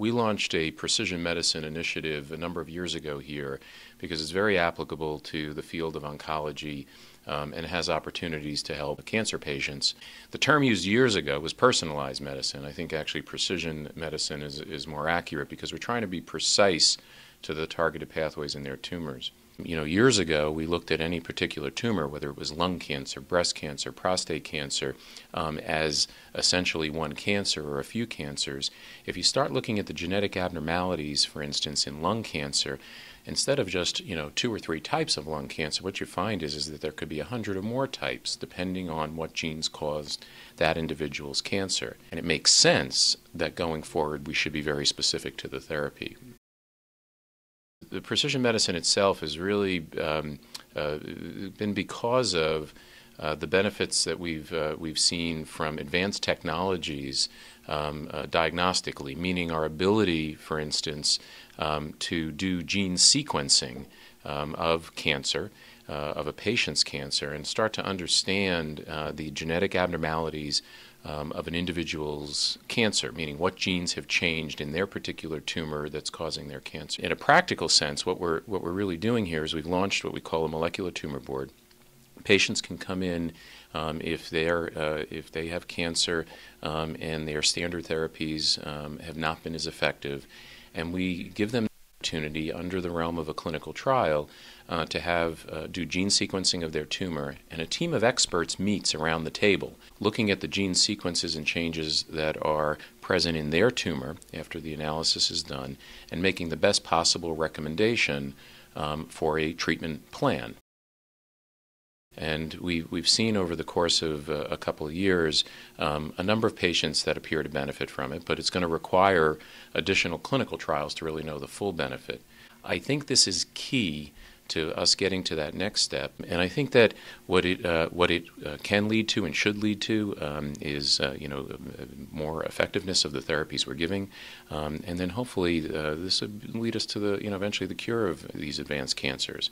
We launched a precision medicine initiative a number of years ago here because it's very applicable to the field of oncology um, and has opportunities to help cancer patients. The term used years ago was personalized medicine. I think actually precision medicine is, is more accurate because we're trying to be precise to the targeted pathways in their tumors. You know, years ago, we looked at any particular tumor, whether it was lung cancer, breast cancer, prostate cancer, um, as essentially one cancer or a few cancers. If you start looking at the genetic abnormalities, for instance, in lung cancer, instead of just you know two or three types of lung cancer, what you find is, is that there could be a hundred or more types, depending on what genes caused that individual's cancer. And it makes sense that going forward, we should be very specific to the therapy the precision medicine itself has really um, uh, been because of uh, the benefits that we've uh, we've seen from advanced technologies um, uh, diagnostically, meaning our ability, for instance, um, to do gene sequencing um, of cancer. Uh, of a patient's cancer and start to understand uh, the genetic abnormalities um, of an individual's cancer, meaning what genes have changed in their particular tumor that's causing their cancer. In a practical sense, what we're, what we're really doing here is we've launched what we call a molecular tumor board. Patients can come in um, if, they're, uh, if they have cancer um, and their standard therapies um, have not been as effective, and we give them opportunity under the realm of a clinical trial uh, to have uh, do gene sequencing of their tumor, and a team of experts meets around the table, looking at the gene sequences and changes that are present in their tumor after the analysis is done, and making the best possible recommendation um, for a treatment plan. And we, we've seen over the course of uh, a couple of years um, a number of patients that appear to benefit from it, but it's going to require additional clinical trials to really know the full benefit. I think this is key to us getting to that next step. And I think that what it uh, what it uh, can lead to and should lead to um, is uh, you know more effectiveness of the therapies we're giving, um, and then hopefully uh, this would lead us to the you know eventually the cure of these advanced cancers.